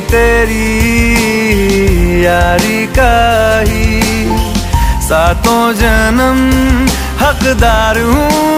तेरी यारी का ही सातों जन्म हकदार हूँ।